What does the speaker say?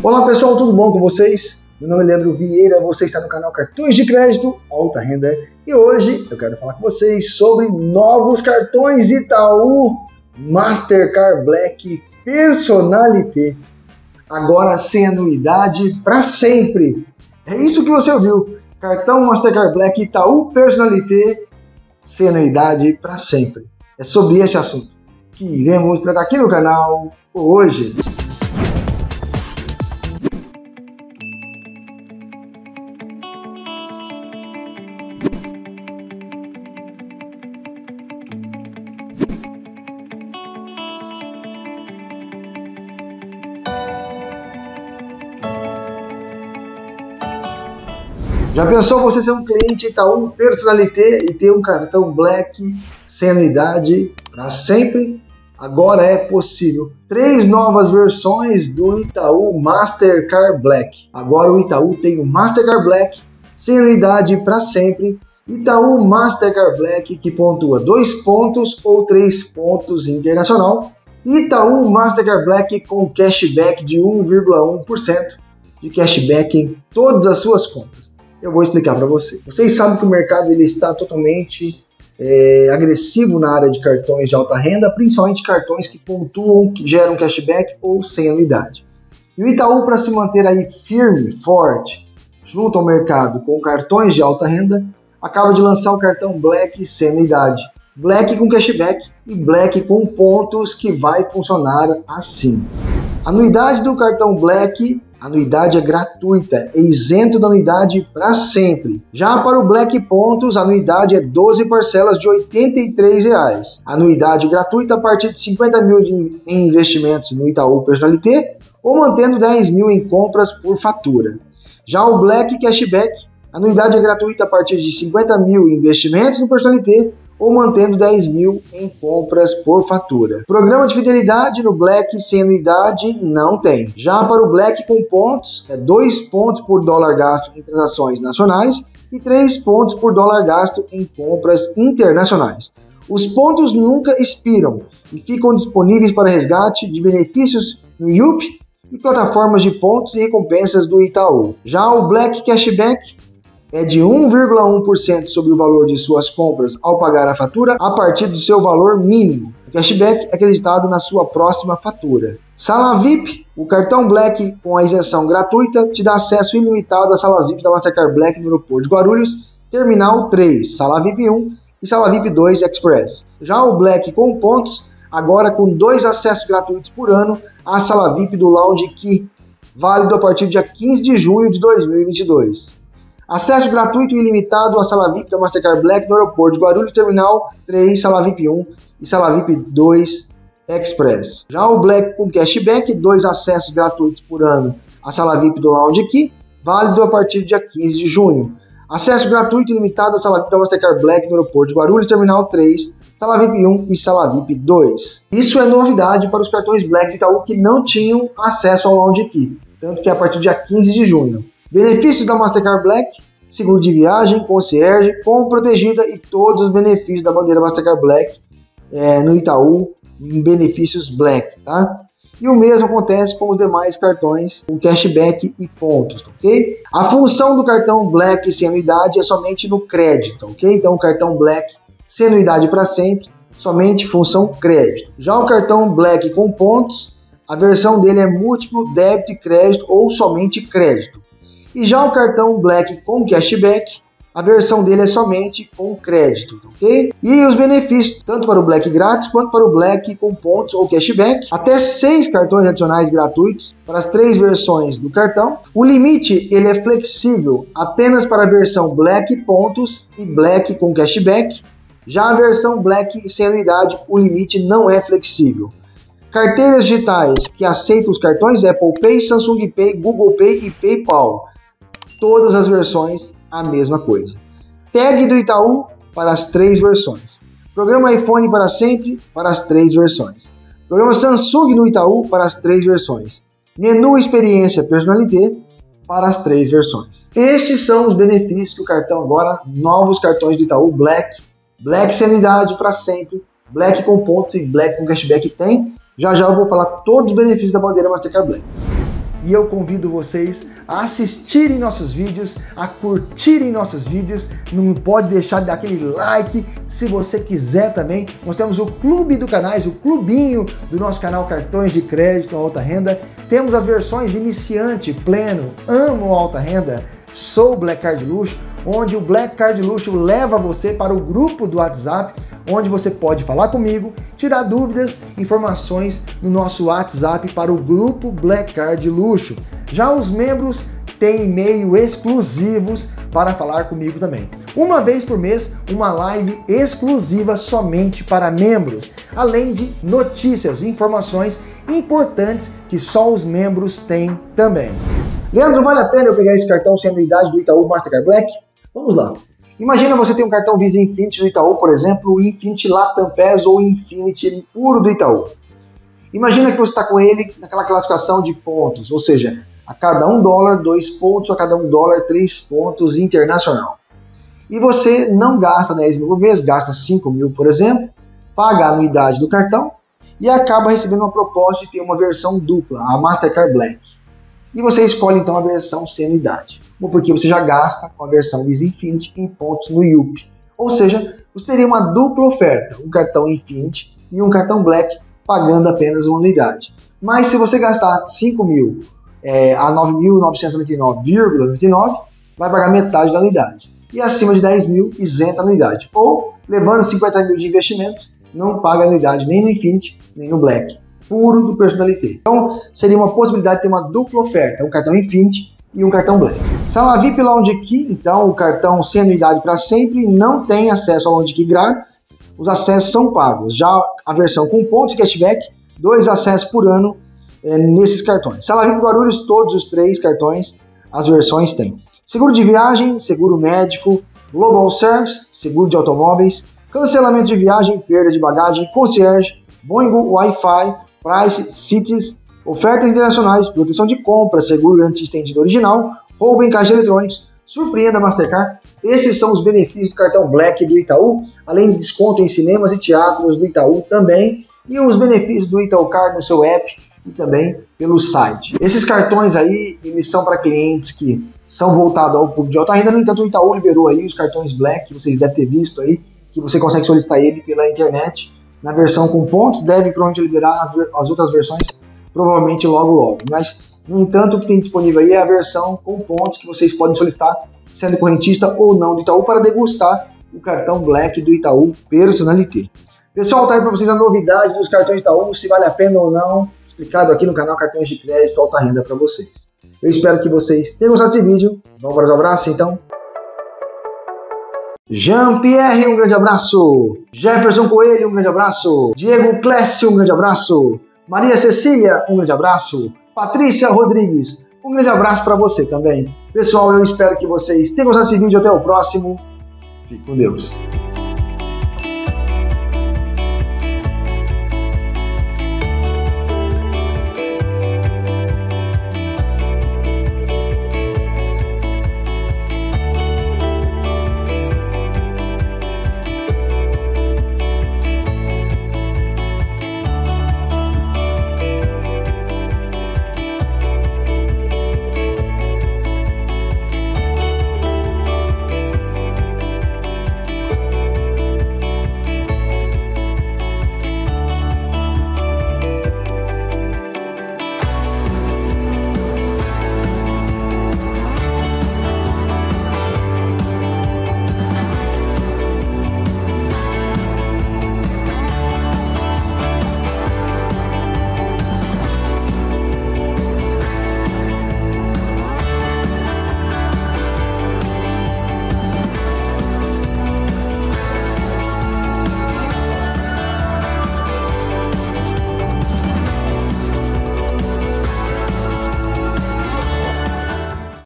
Olá pessoal, tudo bom com vocês? Meu nome é Leandro Vieira, você está no canal Cartões de Crédito Alta Renda e hoje eu quero falar com vocês sobre novos cartões Itaú Mastercard Black Personalité, agora sem anuidade para sempre. É isso que você ouviu, cartão Mastercard Black Itaú Personalité sem anuidade para sempre. É sobre este assunto que iremos tratar aqui no canal hoje. Já pensou você ser um cliente Itaú Personalité e ter um cartão Black sem anuidade para sempre? Agora é possível. Três novas versões do Itaú Mastercard Black. Agora o Itaú tem o Mastercard Black sem anuidade para sempre. Itaú Mastercard Black que pontua dois pontos ou três pontos internacional. Itaú Mastercard Black com cashback de 1,1% de cashback em todas as suas contas eu vou explicar para você. Vocês sabem que o mercado ele está totalmente é, agressivo na área de cartões de alta renda, principalmente cartões que pontuam, que geram cashback ou sem anuidade. E o Itaú, para se manter aí firme, forte, junto ao mercado com cartões de alta renda, acaba de lançar o cartão Black sem anuidade. Black com cashback e Black com pontos que vai funcionar assim. Anuidade do cartão Black anuidade é gratuita, é isento da anuidade para sempre. Já para o Black Pontos, a anuidade é 12 parcelas de 83 reais. Anuidade gratuita a partir de 50 mil em investimentos no Itaú Personalité ou mantendo 10 mil em compras por fatura. Já o Black Cashback, anuidade é gratuita a partir de 50 mil em investimentos no Personalité ou mantendo 10 mil em compras por fatura. Programa de fidelidade no Black sem anuidade não tem. Já para o Black com pontos, é 2 pontos por dólar gasto em transações nacionais e 3 pontos por dólar gasto em compras internacionais. Os pontos nunca expiram e ficam disponíveis para resgate de benefícios no Yup e plataformas de pontos e recompensas do Itaú. Já o Black Cashback é de 1,1% sobre o valor de suas compras ao pagar a fatura a partir do seu valor mínimo. O cashback é acreditado na sua próxima fatura. Sala VIP, o cartão Black com a isenção gratuita te dá acesso ilimitado às salas VIP da Mastercard Black no aeroporto de Guarulhos, Terminal 3, Sala VIP 1 e Sala VIP 2 Express. Já o Black com pontos, agora com dois acessos gratuitos por ano à Sala VIP do Lounge Key, válido a partir do dia 15 de junho de 2022. Acesso gratuito e ilimitado à sala VIP da Mastercard Black no aeroporto de Guarulhos Terminal 3, sala VIP 1 e sala VIP 2 Express. Já o Black com cashback, dois acessos gratuitos por ano à sala VIP do Lounge aqui, válido a partir do dia 15 de junho. Acesso gratuito e ilimitado à sala VIP da Mastercard Black no aeroporto de Guarulhos Terminal 3, sala VIP 1 e sala VIP 2. Isso é novidade para os cartões Black de Itaú que não tinham acesso ao Lounge aqui, tanto que é a partir do dia 15 de junho. Benefícios da Mastercard Black: seguro de viagem, concierge, com protegida e todos os benefícios da bandeira Mastercard Black é, no Itaú, em benefícios Black, tá? E o mesmo acontece com os demais cartões com cashback e pontos, ok? A função do cartão Black sem anuidade é somente no crédito, ok? Então o cartão Black sem anuidade para sempre, somente função crédito. Já o cartão Black com pontos, a versão dele é múltiplo débito e crédito ou somente crédito. E já o cartão Black com cashback, a versão dele é somente com crédito, ok? E os benefícios, tanto para o Black grátis quanto para o Black com pontos ou cashback, até seis cartões adicionais gratuitos para as três versões do cartão. O limite ele é flexível apenas para a versão Black pontos e Black com cashback. Já a versão Black sem anuidade, o limite não é flexível. Carteiras digitais que aceitam os cartões Apple Pay, Samsung Pay, Google Pay e PayPal todas as versões a mesma coisa. Tag do Itaú para as três versões. Programa iPhone para sempre para as três versões. Programa Samsung no Itaú para as três versões. Menu Experiência Personalité para as três versões. Estes são os benefícios que o cartão agora, novos cartões do Itaú Black, Black Sanidade para sempre, Black com pontos e Black com cashback tem. Já já eu vou falar todos os benefícios da bandeira Mastercard Black. E eu convido vocês a assistirem nossos vídeos, a curtirem nossos vídeos. Não pode deixar de dar aquele like se você quiser também. Nós temos o clube do canais, o clubinho do nosso canal Cartões de Crédito Alta Renda. Temos as versões iniciante, pleno, amo alta renda, sou Black Card Luxo onde o Black Card Luxo leva você para o grupo do WhatsApp, onde você pode falar comigo, tirar dúvidas, informações no nosso WhatsApp para o grupo Black Card Luxo. Já os membros têm e-mail exclusivos para falar comigo também. Uma vez por mês, uma live exclusiva somente para membros, além de notícias e informações importantes que só os membros têm também. Leandro, vale a pena eu pegar esse cartão sem anuidade do Itaú Mastercard Black? Vamos lá. Imagina você ter um cartão Visa Infinity do Itaú, por exemplo, o Infinity Latam PES ou Infinity puro do Itaú. Imagina que você está com ele naquela classificação de pontos, ou seja, a cada um dólar, dois pontos, a cada um dólar, três pontos internacional. E você não gasta 10 mil por mês, gasta 5 mil, por exemplo, paga a anuidade do cartão e acaba recebendo uma proposta de ter uma versão dupla, a Mastercard Black. E você escolhe então a versão sem anuidade, porque você já gasta com a versão Visa Infinity em pontos no Yup. Ou seja, você teria uma dupla oferta, um cartão Infinity e um cartão Black pagando apenas uma anuidade. Mas se você gastar 5 mil é, a 9.999,99, vai pagar metade da anuidade. E acima de 10 mil, isenta a anuidade. Ou, levando 50 mil de investimentos, não paga anuidade nem no Infinity, nem no Black puro do Personalité. Então, seria uma possibilidade de ter uma dupla oferta, um cartão Infinity e um cartão Black. Sala VIP Lounge Key, então o cartão sem anuidade para sempre, não tem acesso ao Lounge Key grátis, os acessos são pagos. Já a versão com pontos cashback, dois acessos por ano é, nesses cartões. Sala VIP Guarulhos, todos os três cartões, as versões têm. Seguro de viagem, seguro médico, Global Service, seguro de automóveis, cancelamento de viagem, perda de bagagem, concierge, Boeing Wi-Fi, Price, Cities, ofertas internacionais, proteção de compra, seguro garantia estendido original, roubo em caixa eletrônicos, surpreenda Mastercard. Esses são os benefícios do cartão Black do Itaú, além de desconto em cinemas e teatros do Itaú também, e os benefícios do Itaú Card no seu app e também pelo site. Esses cartões aí, eles são para clientes que são voltados ao público de alta renda, no entanto o Itaú liberou aí os cartões Black, vocês devem ter visto aí, que você consegue solicitar ele pela internet na versão com pontos, deve provavelmente liberar as, as outras versões provavelmente logo logo. Mas, no entanto, o que tem disponível aí é a versão com pontos que vocês podem solicitar, sendo correntista ou não do Itaú, para degustar o cartão Black do Itaú Personalité. Pessoal, tá aí para vocês a novidade dos cartões Itaú, se vale a pena ou não, explicado aqui no canal Cartões de Crédito Alta Renda para vocês. Eu espero que vocês tenham gostado desse vídeo. Vamos para os abraços, então? Jean-Pierre, um grande abraço. Jefferson Coelho, um grande abraço. Diego Clécio, um grande abraço. Maria Cecília, um grande abraço. Patrícia Rodrigues, um grande abraço para você também. Pessoal, eu espero que vocês tenham gostado desse vídeo. Até o próximo. Fique com Deus.